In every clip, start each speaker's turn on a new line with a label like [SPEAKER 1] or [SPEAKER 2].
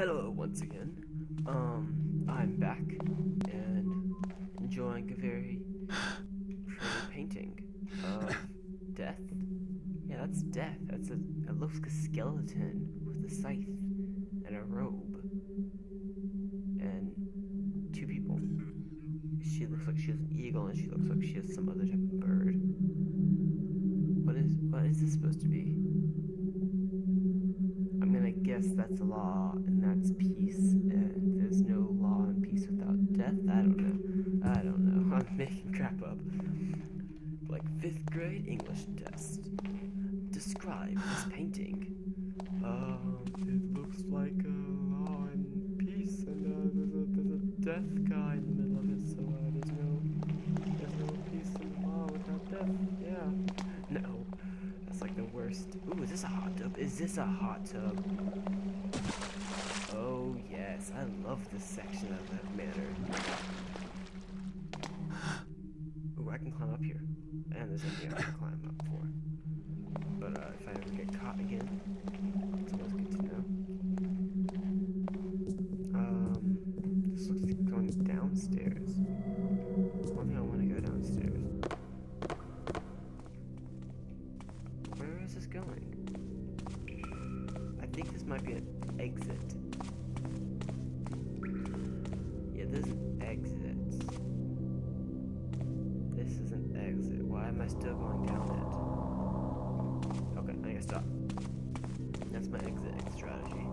[SPEAKER 1] Hello once again. Um, I'm back and enjoying a very pretty painting of death. Yeah, that's death. That's a. It looks like a skeleton with a scythe and a robe and two people. She looks like she has an eagle, and she looks like she has some other type of bird. What is what is this supposed to be? I'm gonna guess that's a law and that's peace, and there's no law and peace without death. I don't know. I don't know. I'm up. Like fifth grade English test. Describe this painting. Um, it looks like a law and peace, and uh, there's a there's a death guy in the middle of it. So uh, there's no there's no peace and law without death. Yeah. No. That's like the worst. Ooh, is this a hot tub? Is this a hot tub? Oh, yes. I love this section of that manor. Can climb up here. And there's anything I can climb up for. But uh, if I ever get caught again, it's always good to know. Um, this looks like going downstairs. I think I want to go downstairs. Where is this going? I think this might be an exit. Yeah, this still going down it? Okay, I gotta stop. That's my exit strategy.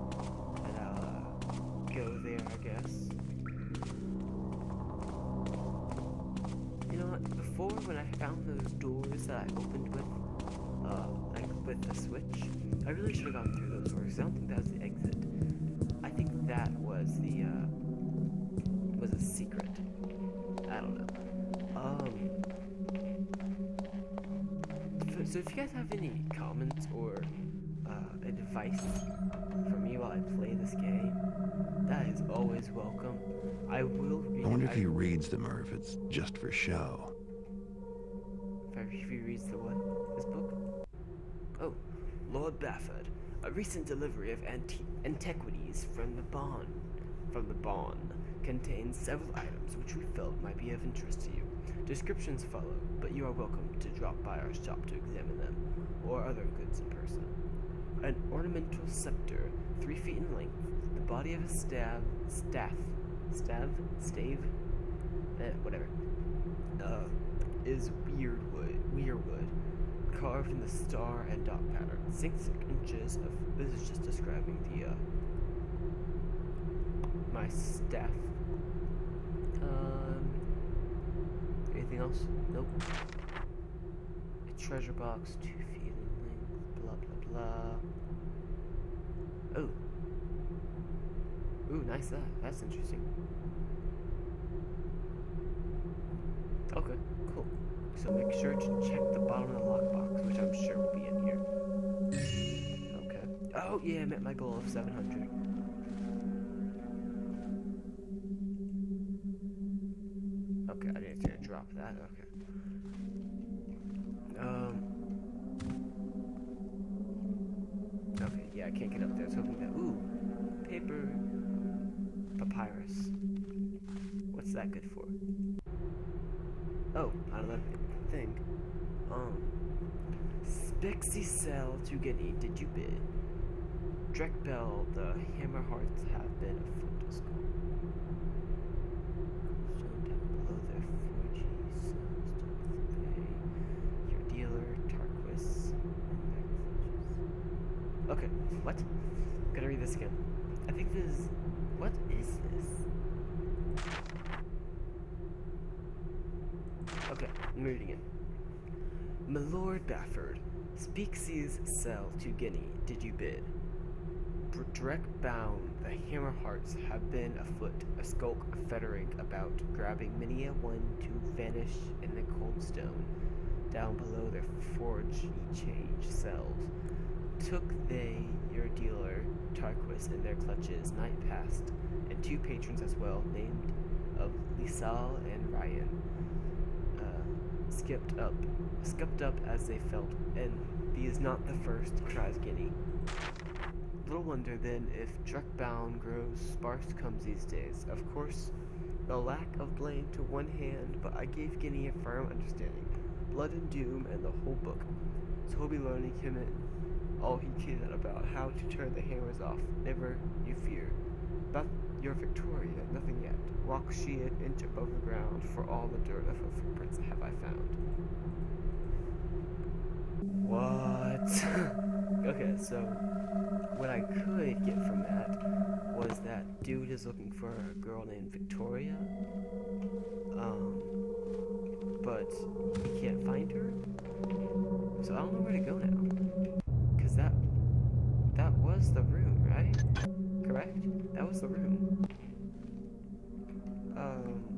[SPEAKER 1] And I'll uh, go there, I guess. You know what? Before, when I found those doors that I opened with uh, like with the switch. I really should have gone through those doors. I don't think that was the exit. Guys have any comments or uh, advice for me while I play this game, that is always welcome. I will read.
[SPEAKER 2] I wonder if he reads them or if it's just for show.
[SPEAKER 1] If I- if he reads the what? This book? Oh, Lord Bafford. A recent delivery of anti- antiquities from the barn. From the barn contains several items which we felt might be of interest to you. Descriptions follow, but you are welcome to drop by our shop to examine them, or other goods in person. An ornamental scepter, three feet in length, the body of a staff, staff, staff, stave, eh, whatever, uh, is weird wood, weird wood, carved in the star and dot pattern. Six inches of. This is just describing the uh, my staff. Um, anything else? Nope. A treasure box, two feet in length. Blah blah blah. Oh. Ooh, nice that. That's interesting. Okay, cool. So make sure to check the bottom of the lockbox, which I'm sure will be in here. Okay. Oh yeah, I met my goal of 700. That. Okay. Um. Okay, yeah, I can't get up there. I was hoping that. Ooh, paper, papyrus. What's that good for? Oh, another thing. Um, Spixie Cell to get. Did you bid? Drekbell, the Hammerites have been afoot to school. Shown down below their 4G cells to your dealer, Tarquis. Okay, what? Gotta read this again. I think this is. What is this? Okay, I'm reading it. My Lord Bafford, Speaksie's cell to Guinea, did you bid? Drek bound, the hammer hearts have been afoot, a skulk fettering about, grabbing many a one to vanish in the cold stone. Down below their forge change cells. Took they your dealer, Tarquis, in their clutches, night past, and two patrons as well, named of Lisal and Ryan uh, skipped up, skipped up as they felt, and these not the first, cries Guinea. Little wonder then if Druckbound grows sparse comes these days. Of course, the lack of blame to one hand, but I gave Guinea a firm understanding. Blood and doom and the whole book. So he'll be learning him and all he can about how to turn the hammers off. Never you fear. About your Victoria, nothing yet. Walk she an inch above the ground, for all the dirt of her footprints have I found. What? okay, so what I could get from that was that dude is looking for a girl named Victoria. Um, but he can't find her. So I don't know where to go now. Cause that that was the room, right? Correct? That was the room. Um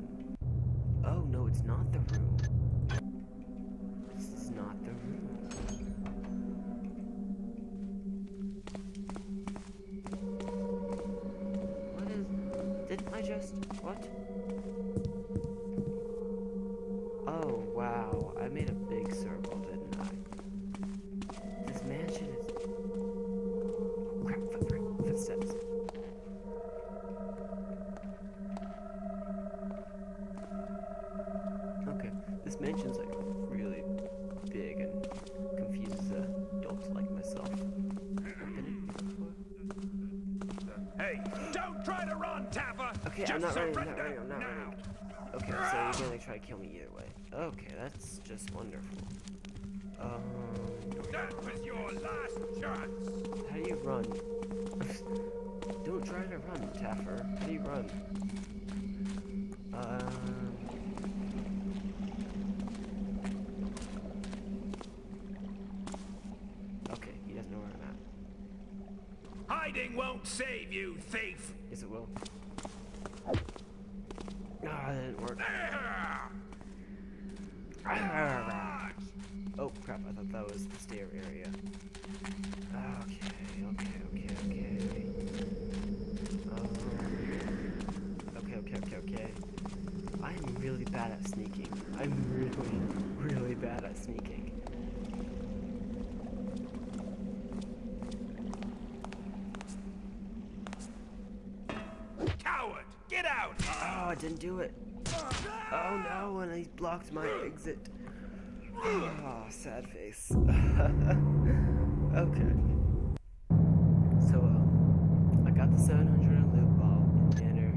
[SPEAKER 1] what? Not running, I'm not running, I'm not
[SPEAKER 3] now.
[SPEAKER 1] running. Okay, so you're gonna try to kill me either way. Okay, that's just wonderful. Um,
[SPEAKER 3] That was your last chance!
[SPEAKER 1] how do you run? Don't try to run, Taffer. How do you run? Um, okay, he doesn't know where I'm at.
[SPEAKER 3] Hiding won't save you, thief!
[SPEAKER 1] Yes, it will. Ah, that didn't work. Oh crap, I thought that was the stair area. Okay, okay, okay, okay. Um, okay, okay, okay, okay. I'm really bad at sneaking. I'm really, really bad at sneaking.
[SPEAKER 3] Coward! Get out!
[SPEAKER 1] Oh, I didn't do it. Oh no, and I blocked my exit. Oh, sad face. okay. So, um, I got the 700 in loot ball in Banner.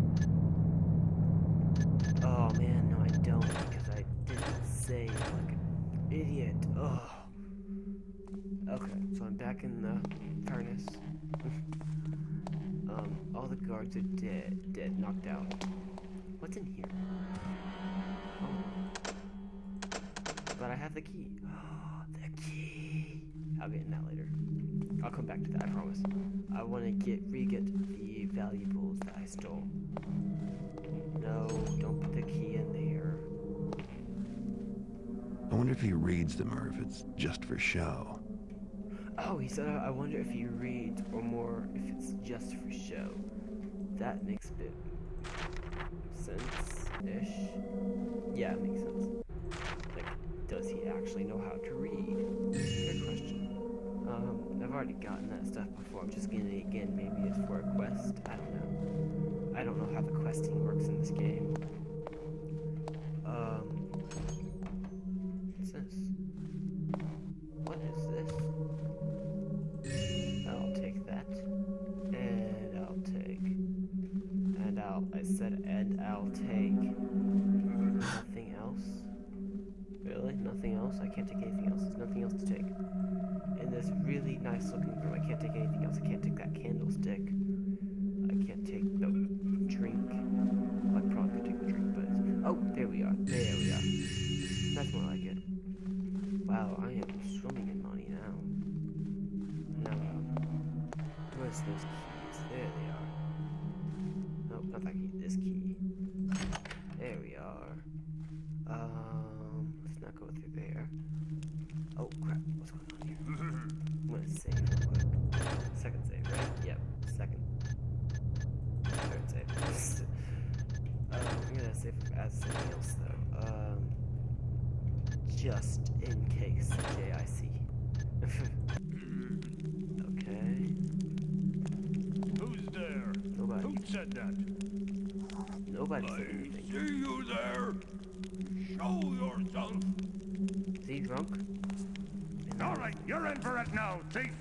[SPEAKER 1] Oh man, no, I don't because I didn't save like an idiot. Oh. Okay, so I'm back in the furnace. um, all the guards are dead, dead, knocked out. What's in here? Oh. But I have the key. the key. I'll get in that later. I'll come back to that, I promise. I want to get re-get the valuables that I stole. No, don't put the key in there.
[SPEAKER 2] I wonder if he reads them or if it's just for show.
[SPEAKER 1] Oh, he said, I wonder if he reads or more if it's just for show. That makes a bit sense-ish. Yeah, it makes sense. Like, does he actually know how to read? Good question. Um, I've already gotten that stuff before. I'm just getting it again. Maybe it's for a quest. I don't know. I don't know how the questing works in this game. Else? I can't take anything else. There's nothing else to take. In this really nice looking room, I can't take anything else. I can't take that candlestick. I can't take the drink. I probably could take the drink, but. Oh, there we are. There we are. That's more like it. Wow, I am swimming in money now. Now, where's those keys? There they are. Nope, not that key. This key. There we are. Go through there. Oh crap! What's going on here? I'm gonna save real quick. Second save, right? Yep. Second. Third save. um, I'm gonna save as something else though. Um, just in case. See. okay. Who's there? Nobody.
[SPEAKER 3] Who said that?
[SPEAKER 1] Nobody said
[SPEAKER 3] I
[SPEAKER 1] anything.
[SPEAKER 3] see you there. Show yourself.
[SPEAKER 1] Is he drunk?
[SPEAKER 3] All right, you're in for it now, thief.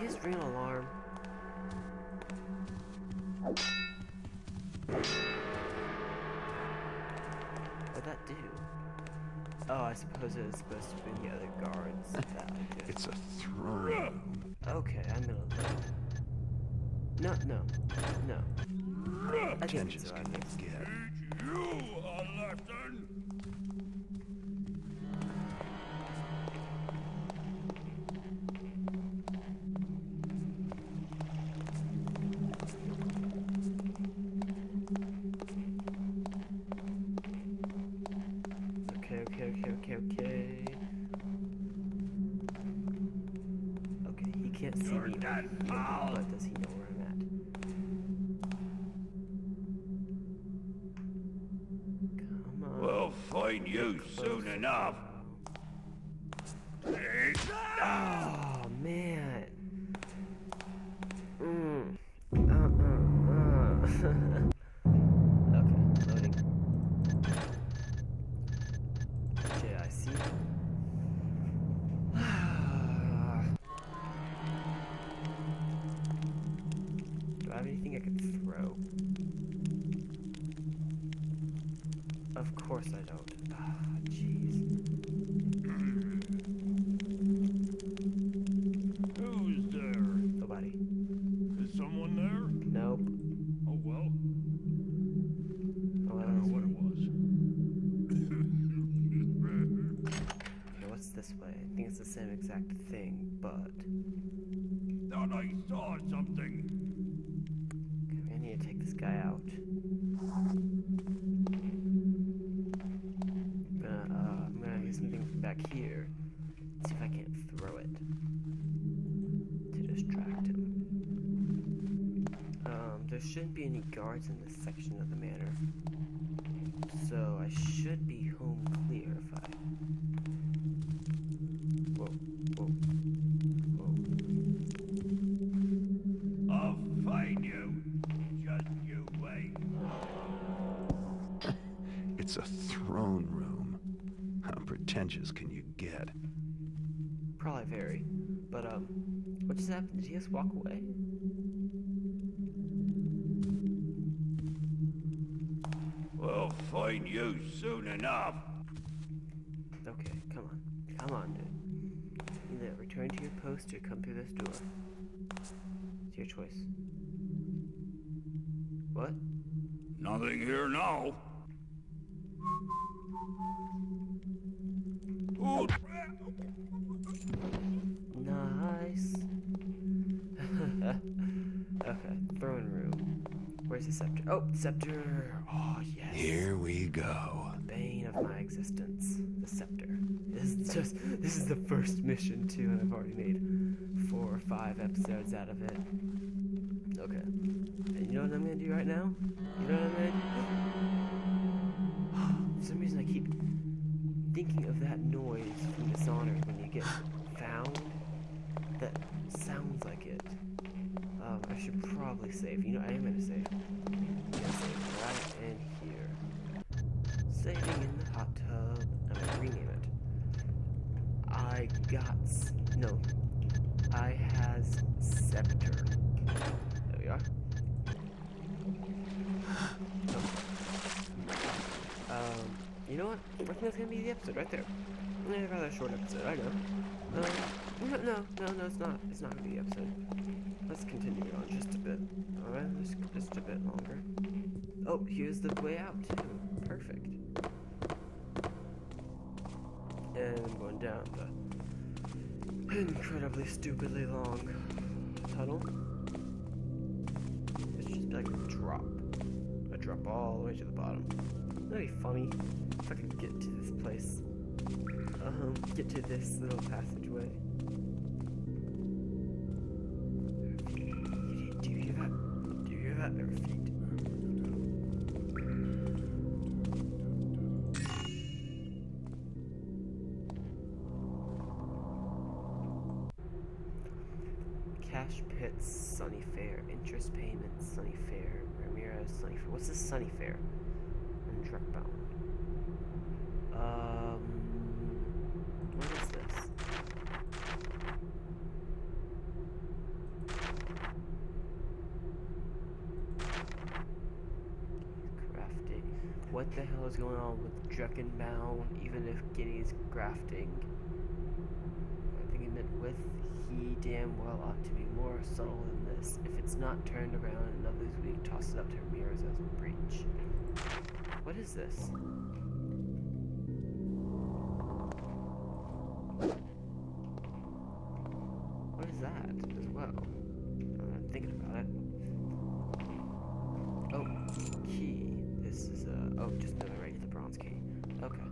[SPEAKER 1] His ring alarm. What'd that do? Oh, I suppose it was supposed to be the other guards. that I did.
[SPEAKER 2] It's a throne.
[SPEAKER 1] Okay, I'm gonna look. No, no, no. I survive
[SPEAKER 2] can
[SPEAKER 1] this.
[SPEAKER 2] you get?
[SPEAKER 1] Can't see me, but does he know where I'm at? Come on.
[SPEAKER 3] We'll find you soon enough. Something.
[SPEAKER 1] okay, I need to take this guy out. I'm gonna, uh, I'm gonna get something from back here. See if I can't throw it to distract him. Um, there shouldn't be any guards in this section of the manor, so I should be
[SPEAKER 3] just
[SPEAKER 1] happened? Did he just walk away?
[SPEAKER 3] We'll find you soon enough.
[SPEAKER 1] Okay, come on. Come on, dude. Either return to your post or come through this door. It's your choice. What?
[SPEAKER 3] Nothing here now. Oh,
[SPEAKER 1] scepter! Oh, yes.
[SPEAKER 2] Here we go.
[SPEAKER 1] The bane of my existence. The scepter. This is just this is the first mission too, and I've already made four or five episodes out of it. Okay. And you know what I'm gonna do right now? You know what I'm gonna do? For some reason I keep thinking of that noise from Dishonored when you get found. That sounds like it. Um, I should probably save. You know, I am gonna save. I'm gonna save right in here. Saving in the hot tub. I'm gonna rename it. I got no. I has scepter. There we are. Um, you know what? I think that's gonna be the episode right there. Eh, rather short episode, I know. Um, no, no, no, no, it's not. It's not gonna be the episode. Let's continue on just a bit. Alright, just, just a bit longer. Oh, here's the way out, too. Perfect. And I'm going down the incredibly stupidly long tunnel. It's just like a drop. A drop all the way to the bottom. That'd be funny if I could get to this place. Um, get to this little passageway. There are feet. Cash pits, Sunny Fair, interest payments, Sunny Fair, Ramirez, Sunny Fair. What's this Sunny Fair? And Druckbaum. Um, what is this? Crafting. What the hell is going on with Druckenbaum? Even if Guinea's grafting. I think it meant with. He damn well ought to be more subtle than this. If it's not turned around and Lovely's weak, toss it up to Ramirez as a breach. What is this? What is that as well? I'm thinking about it. Key. Okay.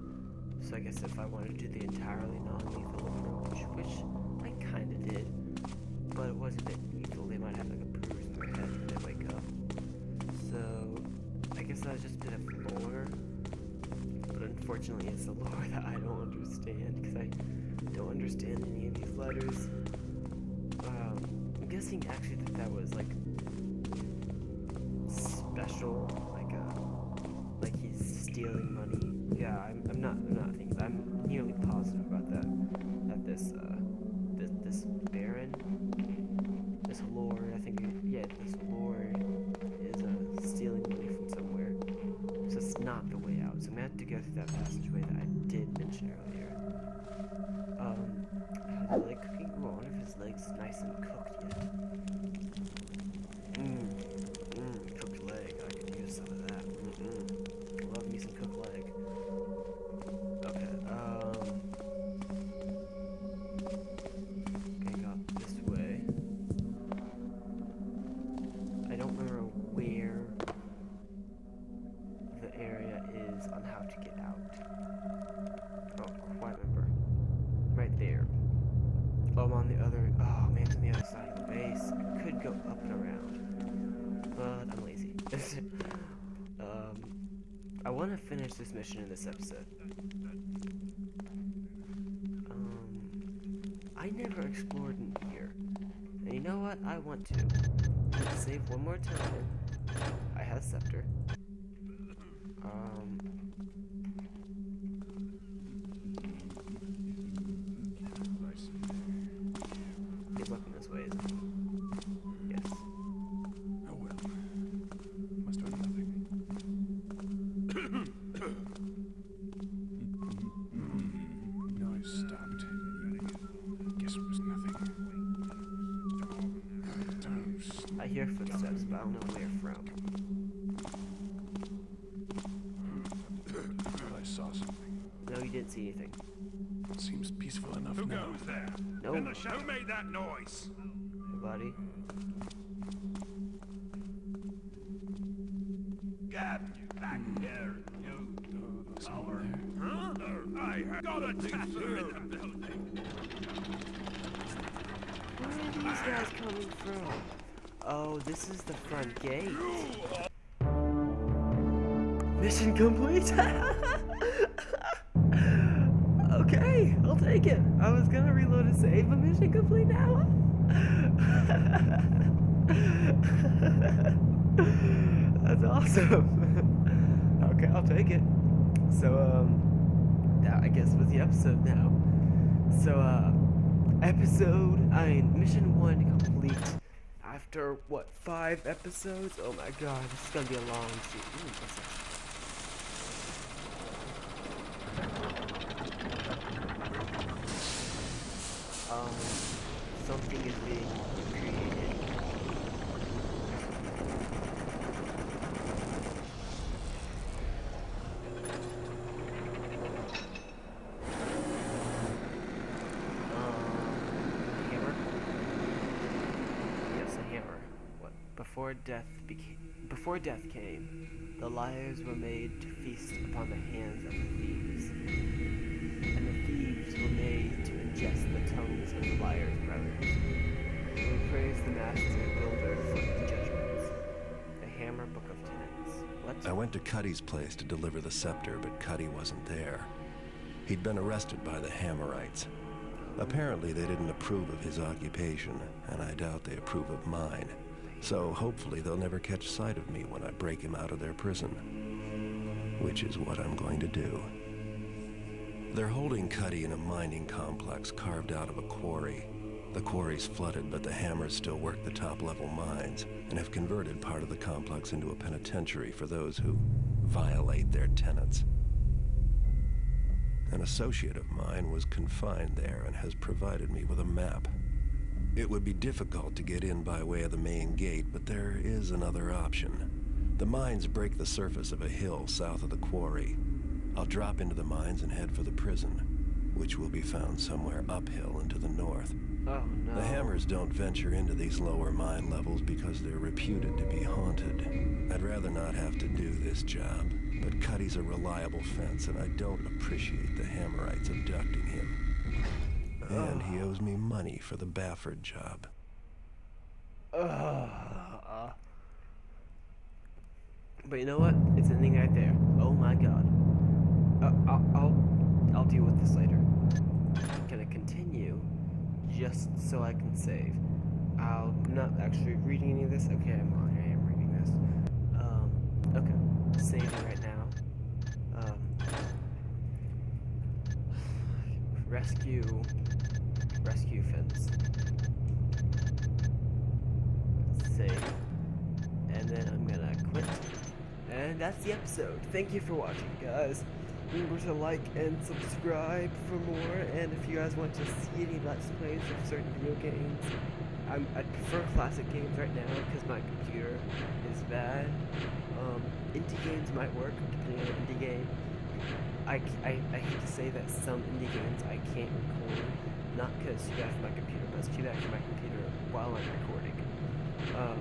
[SPEAKER 1] So I guess if I wanted to do the entirely non-lethal approach, which I kinda did, but it was a bit lethal, they might have like a bruise in their head when they wake up. So I guess that was just a bit of lore. But unfortunately it's the lore that I don't understand because I don't understand any of these letters. Um, I'm guessing actually that that was like special, stealing money. Yeah, I'm, I'm not, I'm not thinking. I'm nearly positive about that. That this, uh, this, this Baron, this Lord, I think, yeah, this Lord is uh, stealing money from somewhere. So it's not the way out. So I'm gonna have to go through that passageway that I did mention earlier. Um, the leg cooking? I wonder if his leg's nice and cooked finish this mission in this episode. Um, I never explored in here, and you know what? I want to. Let's save one more time. I have a scepter. Um. Buddy.
[SPEAKER 4] Get back hmm. here, you
[SPEAKER 3] Oh,
[SPEAKER 4] Huh? I have got a tattoo in the building.
[SPEAKER 1] Where are these guys coming from? Oh, this is the front gate. Mission complete. okay, I'll take it. I was gonna reload and save, but mission complete now. That's awesome. okay, I'll take it. So, um, that I guess was the episode now. So, uh, episode, I mean, mission one complete. After what, five episodes? Oh my god, this is gonna be a long? Um, something is being created. Um, hammer. Yes, a hammer. What? Before death before death came, the liars were made to feast upon the hands of the thieves, and the thieves were made to ingest the tongues of the liars' brothers. We praise the master builder for his judgments. The Hammer Book of Tenets. What?
[SPEAKER 2] I went to Cutty's place to deliver the scepter, but Cutty wasn't there. He'd been arrested by the Hammerites.
[SPEAKER 5] Apparently, they didn't approve of his occupation, and I doubt they approve of mine. So hopefully they'll never catch sight of me when I break him out of their prison. Which is what I'm going to do. They're holding Cutty in a mining complex carved out of a quarry. The quarry's flooded, but the hammers still work the top-level mines and have converted part of the complex into a penitentiary for those who violate their tenets. An associate of mine was confined there and has provided me with a map. It would be difficult to get in by way of the main gate, but there is another option. The mines break the surface of a hill south of the quarry. I'll drop into the mines and head for the prison, which will be found somewhere uphill and to the north.
[SPEAKER 1] Oh no.
[SPEAKER 5] The Hammers don't venture into these lower mine levels because they're reputed to be haunted. I'd rather not have to do this job, but Cutty's a reliable fence, and I don't appreciate the Hammerites abducting him. And he owes me money for the Bafford job.
[SPEAKER 1] Ugh. But you know what? It's ending right there. Oh my god. Uh, I'll, I'll, I'll deal with this later. I'm gonna continue just so I can save. I'm not actually reading any of this. Okay, I'm on. I am reading this. Um, okay. Saving right now. Um, rescue. Rescue fence. Save. And then I'm gonna quit. And that's the episode. Thank you for watching, guys. Remember to like and subscribe for more. And if you guys want to see any Let's Plays of certain video games, I'm, I prefer classic games right now because my computer is bad. Um, indie games might work depending on the indie game. I, I, I hate to say that some indie games I can't record, not because bad for my computer, but it's too bad for my computer while I'm recording. Um,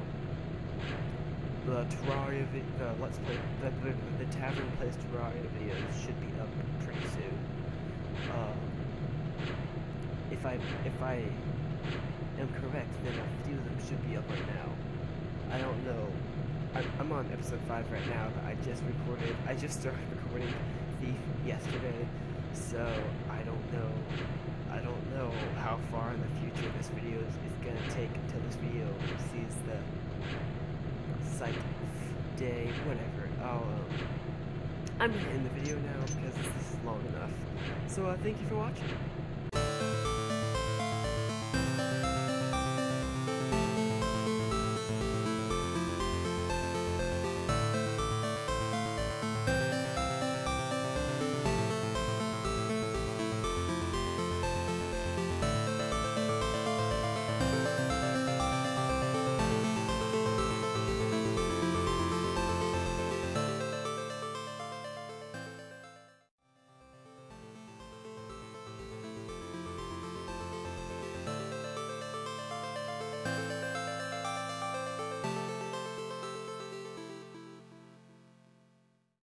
[SPEAKER 1] the Terraria, the Let's Play, the, the, the Tavern Plays Terraria videos should be up pretty soon. Um, if I, if I am correct, then a few of them should be up right now. I don't know. I, I'm on episode 5 right now, but I just recorded, I just started recording Yesterday, so I don't know. I don't know how far in the future this video is, is gonna take until this video sees the sight of day, whatever. I'll, um, I'm gonna end the video now because this is long enough. So, uh, thank you for watching.